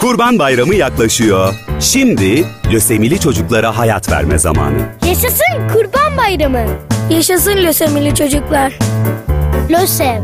Kurban Bayramı yaklaşıyor. Şimdi lösemili çocuklara hayat verme zamanı. Yaşasın Kurban Bayramı. Yaşasın lösemili çocuklar. LÖSEV